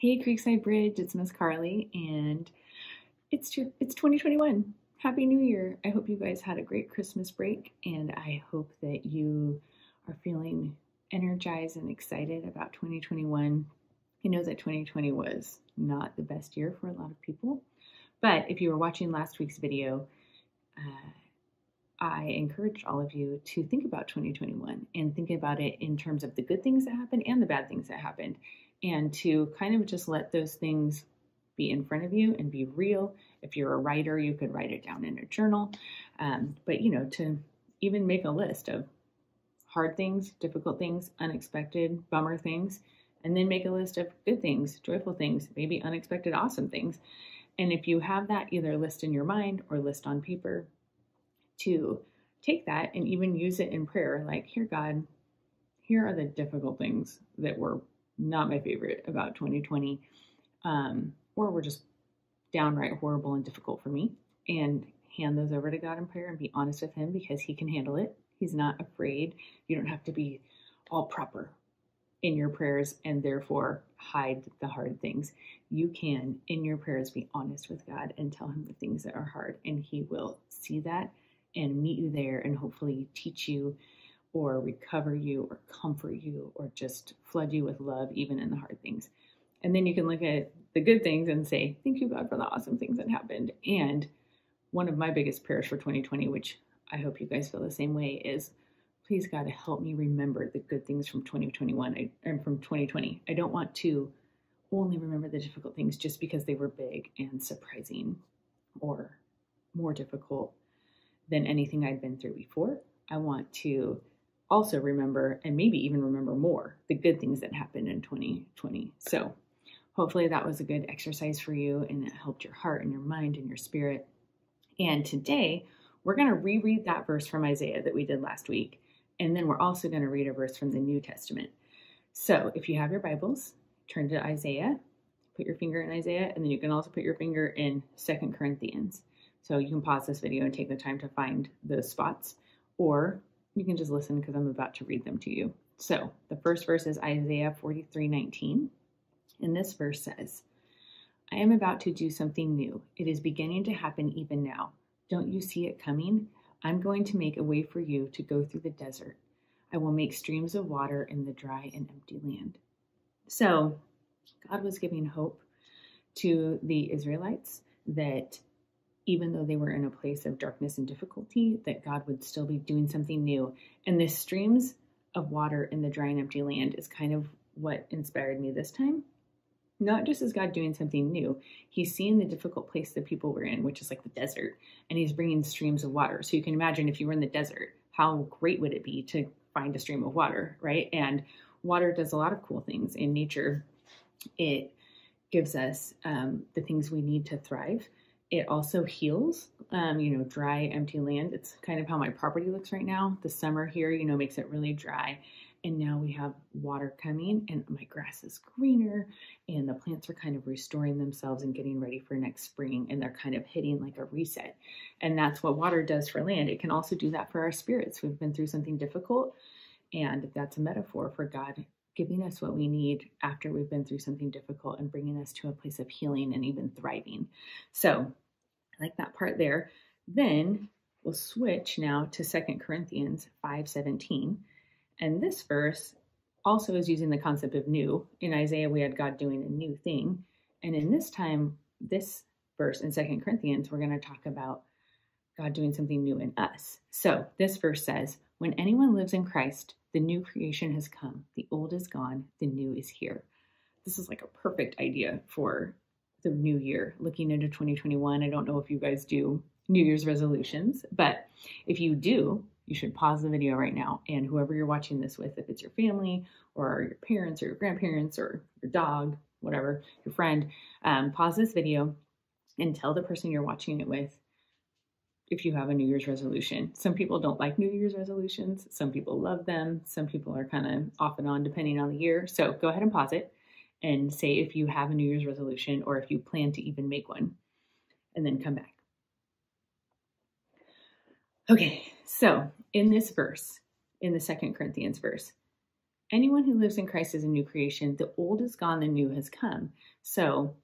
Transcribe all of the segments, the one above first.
Hey Creekside Bridge, it's Miss Carly, and it's it's 2021. Happy New Year! I hope you guys had a great Christmas break, and I hope that you are feeling energized and excited about 2021. I know that 2020 was not the best year for a lot of people, but if you were watching last week's video, uh, I encourage all of you to think about 2021 and think about it in terms of the good things that happened and the bad things that happened, and to kind of just let those things be in front of you and be real. If you're a writer, you could write it down in a journal. Um, but, you know, to even make a list of hard things, difficult things, unexpected, bummer things, and then make a list of good things, joyful things, maybe unexpected, awesome things. And if you have that either list in your mind or list on paper, to take that and even use it in prayer like, here, God, here are the difficult things that were not my favorite about 2020, um, or were just downright horrible and difficult for me, and hand those over to God in prayer and be honest with Him because He can handle it. He's not afraid. You don't have to be all proper in your prayers and therefore hide the hard things. You can, in your prayers, be honest with God and tell Him the things that are hard, and He will see that and meet you there and hopefully teach you or recover you or comfort you or just flood you with love even in the hard things. And then you can look at the good things and say, Thank you, God, for the awesome things that happened. And one of my biggest prayers for 2020, which I hope you guys feel the same way, is please, God, help me remember the good things from 2021 I, and from 2020. I don't want to only remember the difficult things just because they were big and surprising or more difficult than anything I'd been through before. I want to also remember and maybe even remember more the good things that happened in 2020. So, hopefully, that was a good exercise for you and it helped your heart and your mind and your spirit. And today, we're going to reread that verse from Isaiah that we did last week. And then we're also going to read a verse from the New Testament. So, if you have your Bibles, turn to Isaiah, put your finger in Isaiah, and then you can also put your finger in Second Corinthians. So you can pause this video and take the time to find those spots, or you can just listen because I'm about to read them to you. So the first verse is Isaiah 43 19. And this verse says, I am about to do something new. It is beginning to happen even now. Don't you see it coming? I'm going to make a way for you to go through the desert. I will make streams of water in the dry and empty land. So, God was giving hope to the Israelites that even though they were in a place of darkness and difficulty, that God would still be doing something new. And the streams of water in the dry and empty land is kind of what inspired me this time. Not just as God doing something new, He's seeing the difficult place the people were in, which is like the desert, and He's bringing streams of water. So you can imagine if you were in the desert, how great would it be to find a stream of water, right? And water does a lot of cool things in nature. It gives us um, the things we need to thrive it also heals, um, you know, dry, empty land. It's kind of how my property looks right now. The summer here, you know, makes it really dry. And now we have water coming and my grass is greener and the plants are kind of restoring themselves and getting ready for next spring. And they're kind of hitting like a reset. And that's what water does for land. It can also do that for our spirits. We've been through something difficult. And that's a metaphor for God giving us what we need after we've been through something difficult and bringing us to a place of healing and even thriving. So, I like that part there. Then we'll switch now to Second Corinthians 5:17. And this verse also is using the concept of new. In Isaiah, we had God doing a new thing. And in this time, this verse in Second Corinthians, we're going to talk about God doing something new in us. So this verse says, When anyone lives in Christ, the new creation has come. The old is gone. The new is here. This is like a perfect idea for the new year, looking into 2021. I don't know if you guys do New Year's resolutions, but if you do, you should pause the video right now. And whoever you're watching this with, if it's your family or your parents or your grandparents or your dog, whatever, your friend, um, pause this video and tell the person you're watching it with if you have a New Year's resolution. Some people don't like New Year's resolutions. Some people love them. Some people are kind of off and on depending on the year. So go ahead and pause it and say if you have a New Year's resolution or if you plan to even make one, and then come back. Okay, so in this verse, in the second Corinthians verse, anyone who lives in Christ is a new creation. The old is gone, the new has come. So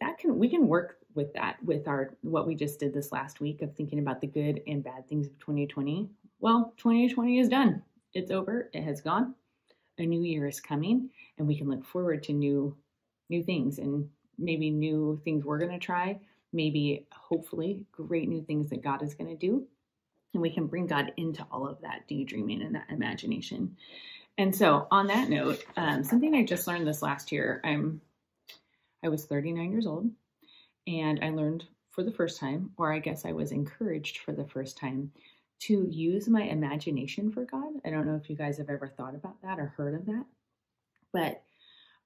that can we can work with that with our what we just did this last week of thinking about the good and bad things of 2020. Well, 2020 is done. It's over. It has gone. A new year is coming and we can look forward to new new things and maybe new things we're going to try, maybe hopefully great new things that God is going to do. And we can bring God into all of that daydreaming and that imagination. And so, on that note, um, something I just learned this last year, I'm I was 39 years old, and I learned for the first time, or I guess I was encouraged for the first time, to use my imagination for God. I don't know if you guys have ever thought about that or heard of that, but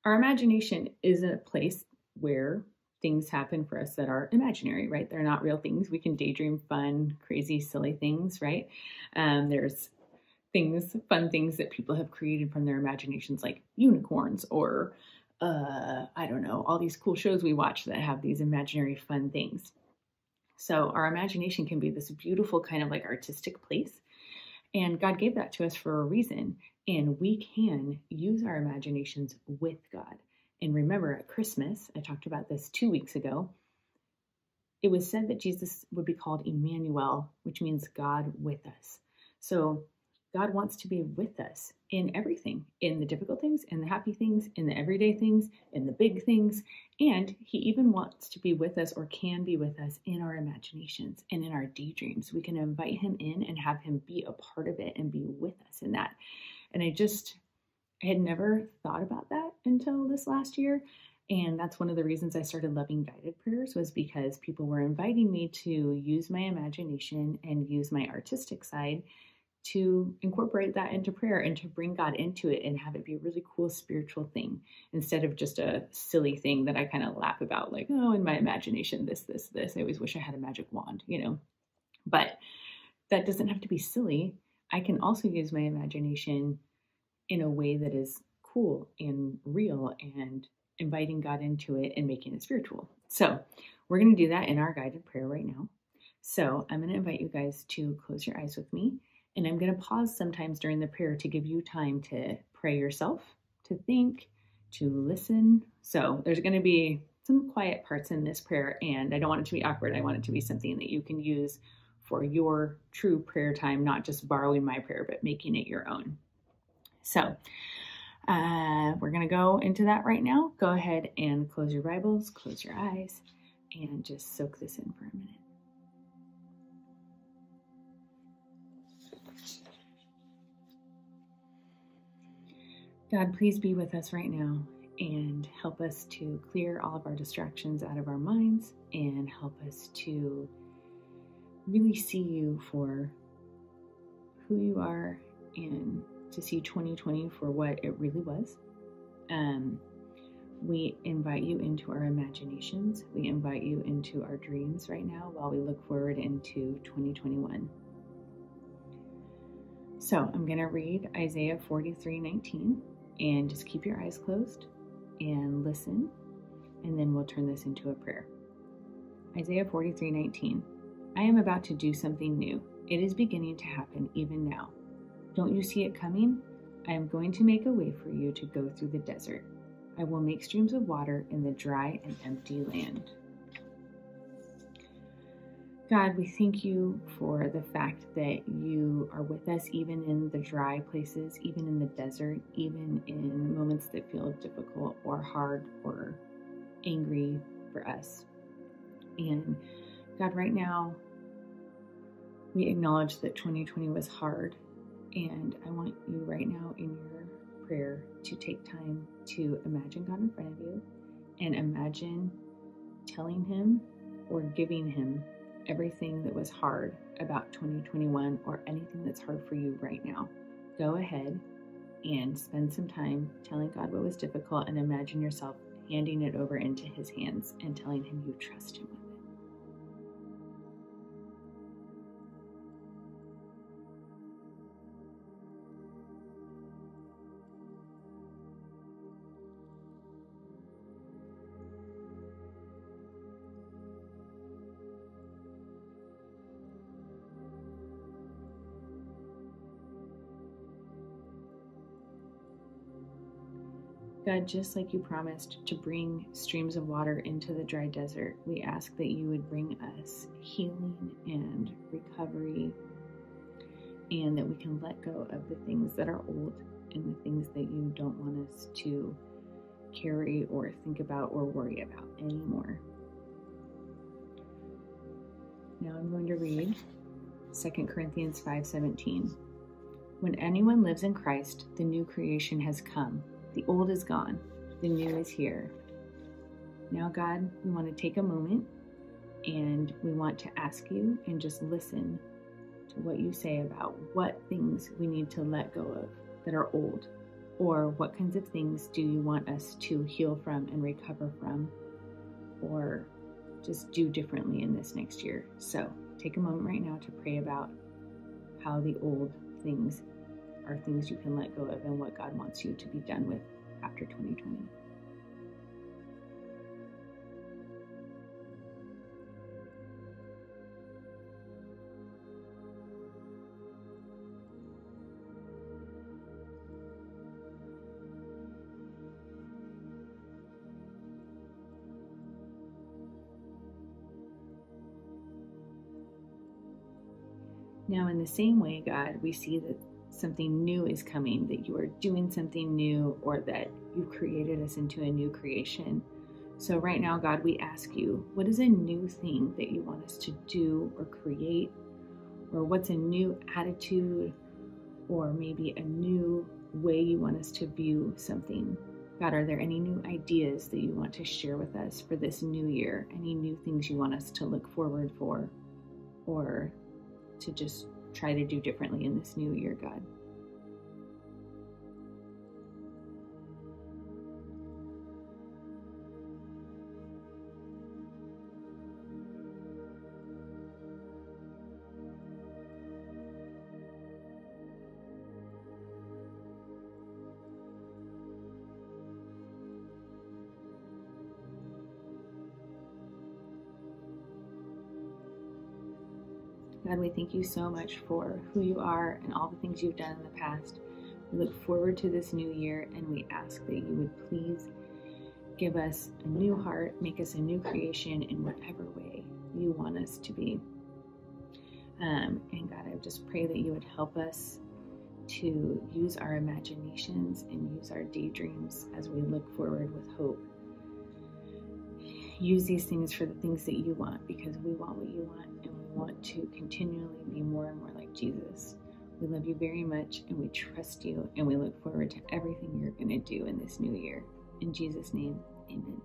our imagination is a place where things happen for us that are imaginary, right? They're not real things. We can daydream fun, crazy, silly things, right? Um, there's things, fun things that people have created from their imaginations, like unicorns or uh, I don't know, all these cool shows we watch that have these imaginary fun things. So our imagination can be this beautiful kind of like artistic place. And God gave that to us for a reason. And we can use our imaginations with God. And remember at Christmas, I talked about this two weeks ago, it was said that Jesus would be called Emmanuel, which means God with us. So God wants to be with us in everything, in the difficult things, in the happy things, in the everyday things, in the big things. And He even wants to be with us or can be with us in our imaginations and in our daydreams. We can invite Him in and have Him be a part of it and be with us in that. And I just, I had never thought about that until this last year. And that's one of the reasons I started loving guided prayers was because people were inviting me to use my imagination and use my artistic side to incorporate that into prayer and to bring God into it and have it be a really cool spiritual thing instead of just a silly thing that I kind of laugh about, like, oh, in my imagination, this, this, this. I always wish I had a magic wand, you know. But that doesn't have to be silly. I can also use my imagination in a way that is cool and real and inviting God into it and making it spiritual. So, we're going to do that in our guided prayer right now. So, I'm going to invite you guys to close your eyes with me and I'm going to pause sometimes during the prayer to give you time to pray yourself, to think, to listen. So there's going to be some quiet parts in this prayer, and I don't want it to be awkward. I want it to be something that you can use for your true prayer time, not just borrowing my prayer, but making it your own. So uh, we're going to go into that right now. Go ahead and close your Bibles, close your eyes, and just soak this in for a minute. God, please be with us right now and help us to clear all of our distractions out of our minds and help us to really see you for who you are and to see 2020 for what it really was. Um, we invite you into our imaginations. We invite you into our dreams right now while we look forward into 2021. So I'm going to read Isaiah 43 19 and just keep your eyes closed and listen, and then we'll turn this into a prayer. Isaiah 43 19. I am about to do something new. It is beginning to happen even now. Don't you see it coming? I am going to make a way for you to go through the desert. I will make streams of water in the dry and empty land. God, we thank you for the fact that you are with us even in the dry places, even in the desert, even in moments that feel difficult or hard or angry for us. And God, right now, we acknowledge that 2020 was hard. And I want you right now in your prayer to take time to imagine God in front of you and imagine telling Him or giving Him everything that was hard about 2021 or anything that's hard for you right now. Go ahead and spend some time telling God what was difficult and imagine yourself handing it over into His hands and telling Him you trust Him God, just like you promised to bring streams of water into the dry desert, we ask that you would bring us healing and recovery, and that we can let go of the things that are old and the things that you don't want us to carry or think about or worry about anymore. Now I'm going to read 2 Corinthians 5:17. When anyone lives in Christ, the new creation has come. The old is gone, the new is here. Now, God, we want to take a moment and we want to ask you and just listen to what you say about what things we need to let go of that are old, or what kinds of things do you want us to heal from and recover from, or just do differently in this next year. So, take a moment right now to pray about how the old things are things you can let go of and what God wants you to be done with after 2020. Now, in the same way, God, we see that something new is coming, that you are doing something new, or that you've created us into a new creation. So, right now, God, we ask you, what is a new thing that you want us to do or create? Or what's a new attitude, or maybe a new way you want us to view something? God, are there any new ideas that you want to share with us for this new year? Any new things you want us to look forward for? Or to just try to do differently in this new year, God. God, we thank you so much for who you are and all the things you've done in the past. We look forward to this new year and we ask that you would please give us a new heart, make us a new creation in whatever way you want us to be. Um, and God, I just pray that you would help us to use our imaginations and use our daydreams as we look forward with hope. Use these things for the things that you want because we want what you want want to continually be more and more like Jesus. We love you very much and we trust you and we look forward to everything you're going to do in this new year. In Jesus' name, amen.